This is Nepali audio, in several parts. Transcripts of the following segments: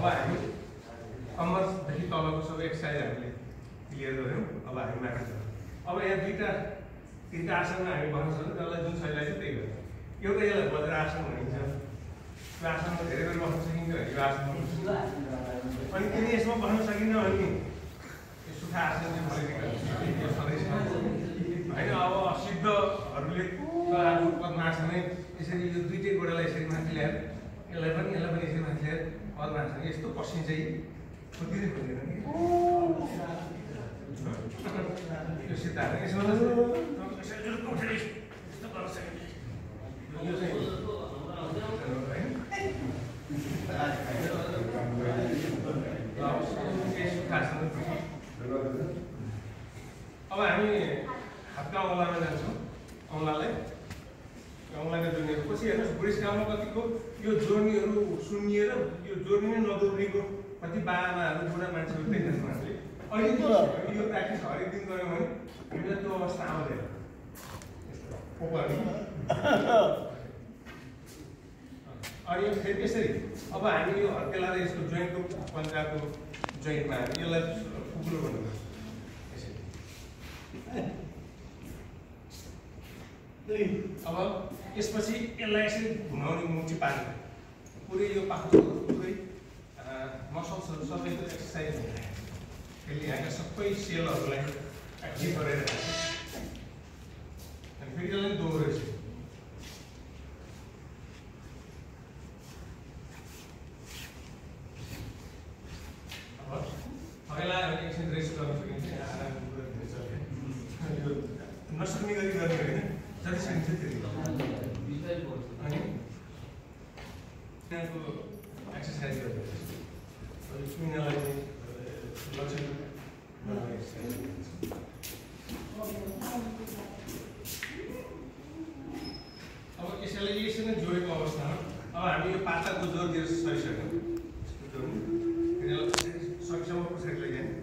अब हामी कम्मरदेखि तलको सबै एक्सर्साइज हामीले क्लियर गऱ्यौँ। अब हामी जाउँ अब यहाँ दुईवटा तिनवटा आसनमा हामी भन्न सक्छौँ त्यसलाई जुन शैलीलाई चाहिँ त्यही गर्छ एउटा यसलाई वज्रासन भनिन्छ। त्यो आसनमा धेरै बेर बस्न सकिन्छ यो आसन अनि किन यसमा बस्न सकिन्न भने यो सुखा आसन चाहिँ फलिदिएको यो सधैँ छ। होइन अब सिद्धहरूले त आफ्नो पद्मासनै यसरी यो दुइटै गोडालाई यसरी माथि ल्याएर यसलाई पनि यसलाई पनि यसरी माथि ल्याएर पद्मासन यस्तो पसिन चाहिँ खोज्दिनै खोज्दैन कि यो सिद्धान्त यसमा त यसरी जुरुक्क उठेर यस्तो गर्न सकिन्छ यो चाहिँ होइन? अब हामी हातका औँलामा जान्छौँ। औँलालाई औँलाका जोड्नेहरू पछि हेर्नुहोस् बुढेस काममा कतिको यो जोड्नेहरू सुनिएर यो जोड्ने नै नदोर्नेको कति बाबाहरू बुढा मान्छेहरू देख्दैछौँ हामीले अहिले यो प्र्याक्टिस हरेक दिन गऱ्यौँ भने हामीलाई त्यो अवस्था आउँदैन। अनि फेरि यसरी अब हामी यो हर्केलालाई यसको जोइन्टको पन्जाको जोइन्टमा हामी यसलाई कुकुरो भन्नुपर्छ। यसरी अब यसपछि यसलाई यसरी घुमाउने मुठी पार्ने पुरै यो पाखुको पुरै मसल्सहरू सबैको एक्सर्साइज हुन्छ त्यसले यहाँका सबै सेलहरूलाई एक्टिभ गरेर अनि फेरि यसलाई यो नसक्ने गरी गर्ने होइन जति सकिन्छ त्यति अनि यहाँको एक्सर्साइज गर्दै चाहिँ लक्षण बनाउने गर्दैछ। अब यसैलाई यसरी जोडेको अवस्थामा अब हामी यो पाताको जोर दिएर सकिसक्यौँ यसको जोड्नु फेरि यसलाई पछाडि सकेसम्म पछाडि लैजाने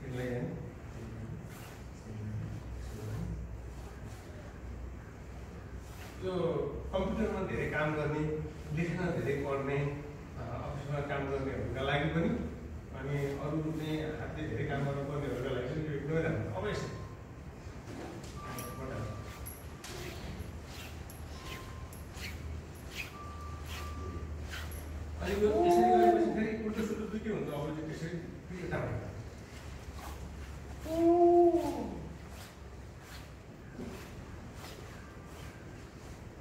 फेरि लैजाने यो कम्प्युटरमा धेरै काम गर्ने लेख्न धेरै पढ्ने अफिसमा काम गर्नेहरूका लागि पनि अनि अरू चाहिँ हातले धेरै काम गर्नुपर्नेहरूका लागि पनि यो एकदमै राम्रो अब यसो अनि यसरी गरेपछि फेरि उल्टो सुल्टो दुइटै हुन्छ अब चाहिँ त्यसरी फेरि यता भयो।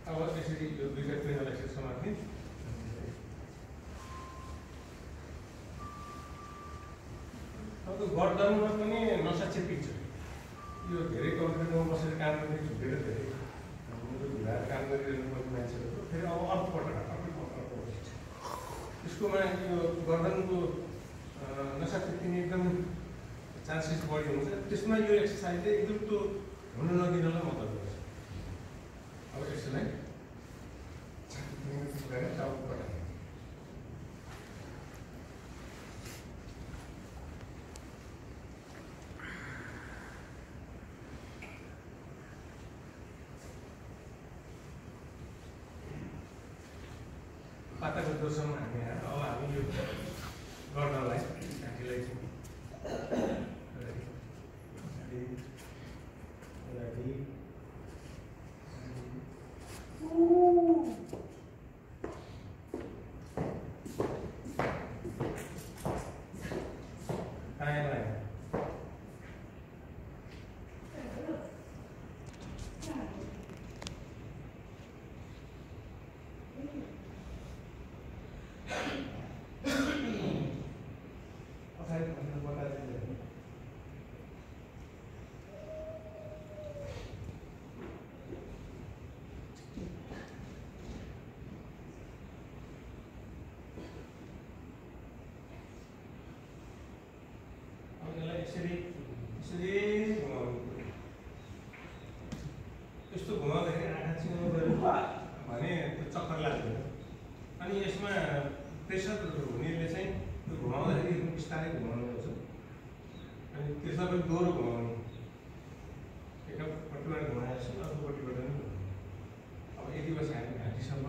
अब त्यसरी यो दुईवटा कुइनालाई यसरी समात्ने अब गर्दनमा पनि नसा चेपिन्छ यो धेरै कम्प्युटरमा बसेर काम गर्ने झुकेर धेरै घुराएर काम गरिरहनु पर्ने मान्छेहरूको फेरि अब अर्को पटक पटक त्यसकोमा यो गर्दनको नसा चेपिने एकदम चान्सेस बढी हुन्छ। त्यसमा यो एक्सर्साइजले एकदम त्यो हुन नदिनलाई मद्दत गर्छ। अब यसलाई पाताको दोस्रोमा हामी आएर अब यसरी यसरी घुमाउनु पर्यो। यस्तो घुमाउँदाखेरि आँखा चिनाउनु गऱ्यो भने त्यो चक्कर लाग्दैन अनि यसमा प्रेसर हुनेले चाहिँ त्यो घुमाउँदाखेरि बिस्तारै घुमाउनु पर्छ अनि त्यसमा पनि दोहोरो घुमाउनु एकपट्टिबाट घुमाएपछि अर्कोपट्टिबाट पनि घुमाउनु अब यति बसी हामी घाँटीसम्म